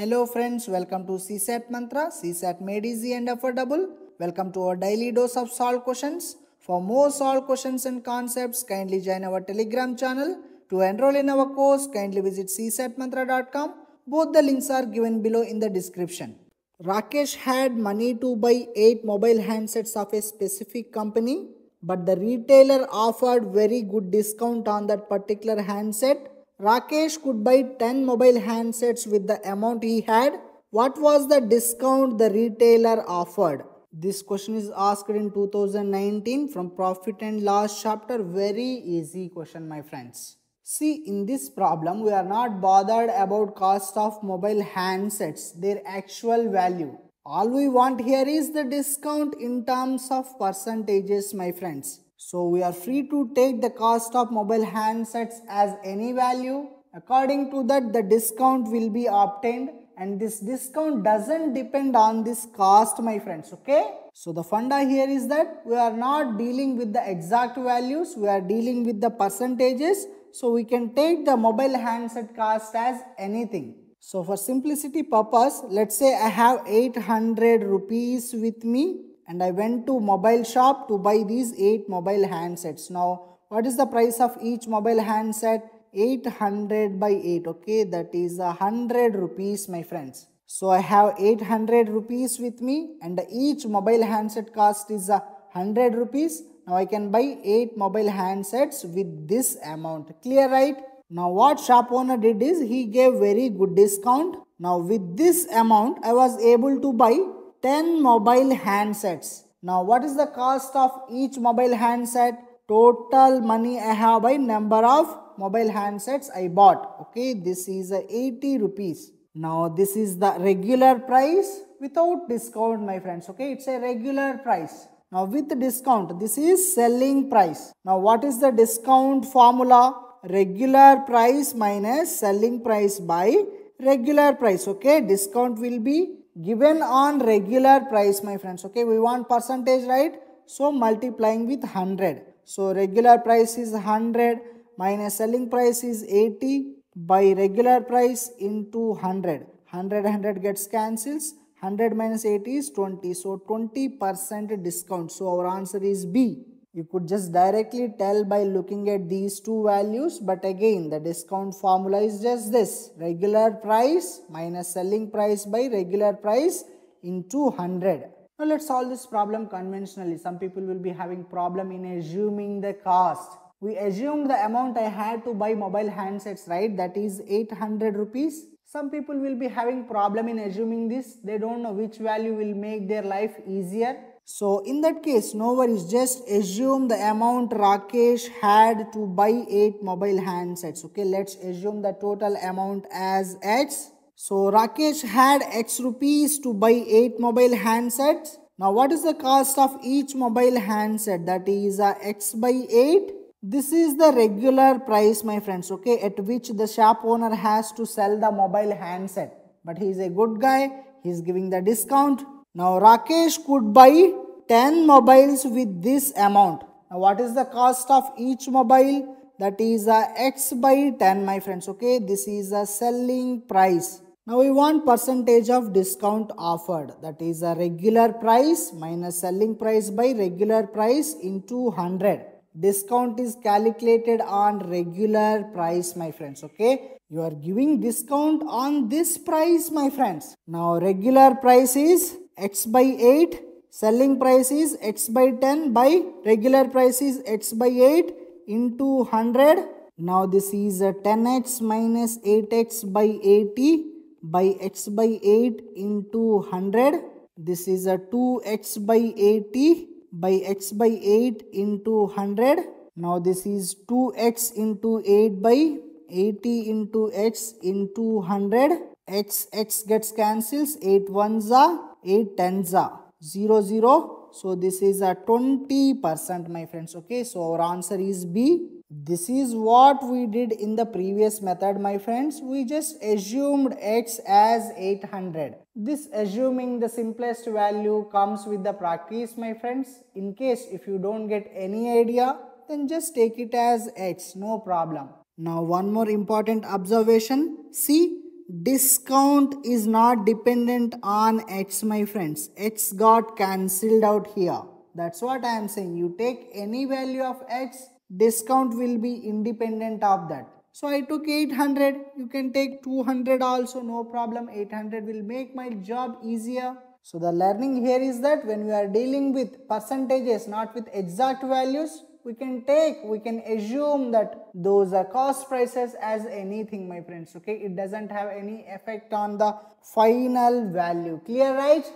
Hello friends, welcome to CSAT Mantra, CSAT made easy and affordable. Welcome to our daily dose of solved questions. For more solved questions and concepts, kindly join our Telegram channel. To enroll in our course, kindly visit csatmantra.com. Both the links are given below in the description. Rakesh had money to buy 8 mobile handsets of a specific company, but the retailer offered very good discount on that particular handset. Rakesh could buy 10 mobile handsets with the amount he had. What was the discount the retailer offered? This question is asked in 2019 from Profit and Loss chapter. Very easy question, my friends. See, in this problem, we are not bothered about cost of mobile handsets, their actual value. All we want here is the discount in terms of percentages, my friends. So we are free to take the cost of mobile handsets as any value. According to that, the discount will be obtained and this discount doesn't depend on this cost, my friends, okay? So the funda here is that we are not dealing with the exact values, we are dealing with the percentages so we can take the mobile handset cost as anything. So for simplicity purpose, let's say I have 800 rupees with me and I went to mobile shop to buy these 8 mobile handsets. Now what is the price of each mobile handset? 800 by 8 okay that is a 100 rupees my friends. So I have 800 rupees with me and each mobile handset cost is a 100 rupees now I can buy 8 mobile handsets with this amount. Clear right? Now what shop owner did is he gave very good discount. Now with this amount I was able to buy 10 mobile handsets. Now what is the cost of each mobile handset? Total money I have by number of mobile handsets I bought. Okay, this is 80 rupees. Now this is the regular price without discount my friends. Okay, it's a regular price. Now with discount, this is selling price. Now what is the discount formula? Regular price minus selling price by regular price. Okay, discount will be given on regular price my friends. Okay, we want percentage right? So multiplying with 100. So regular price is 100 minus selling price is 80 by regular price into 100. 100 100 gets cancels 100 minus 80 is 20 so 20% discount so our answer is B you could just directly tell by looking at these two values but again the discount formula is just this. Regular price minus selling price by regular price into 100 now let's solve this problem conventionally. Some people will be having problem in assuming the cost. We assumed the amount I had to buy mobile handsets right? That is 800 rupees. Some people will be having problem in assuming this. They don't know which value will make their life easier. So in that case, no worries. Just assume the amount Rakesh had to buy 8 mobile handsets. Okay, let's assume the total amount as X. So Rakesh had X rupees to buy 8 mobile handsets. Now what is the cost of each mobile handset? That is uh, X by 8 this is the regular price my friends okay at which the shop owner has to sell the mobile handset but he is a good guy he is giving the discount now rakesh could buy 10 mobiles with this amount. Now what is the cost of each mobile? That is a x by 10 my friends okay? This is a selling price. Now we want percentage of discount offered. That is a regular price minus selling price by regular price into 100 discount is calculated on regular price my friends okay? You are giving discount on this price my friends. Now regular price is x by 8 selling price is x by 10 by regular price is x by 8 into 100 now this is a 10x minus 8x by 80 by x by 8 into 100 this is a 2x by 80 by x by 8 into 100. Now this is 2x into 8 by 80 into x into 100. x x gets cancels 8 ones are 8 tens are 0 0. So this is a 20% my friends okay. So our answer is B. This is what we did in the previous method my friends. We just assumed x as 800. This assuming the simplest value comes with the practice my friends. In case if you don't get any idea then just take it as x no problem. Now one more important observation. See discount is not dependent on H my friends. H got cancelled out here. That's what I am saying. You take any value of H, discount will be independent of that. So I took 800. You can take 200 also, no problem. 800 will make my job easier. So the learning here is that when we are dealing with percentages, not with exact values, we can take, we can assume that those are cost prices as anything my friends, okay? It doesn't have any effect on the final value. Clear right?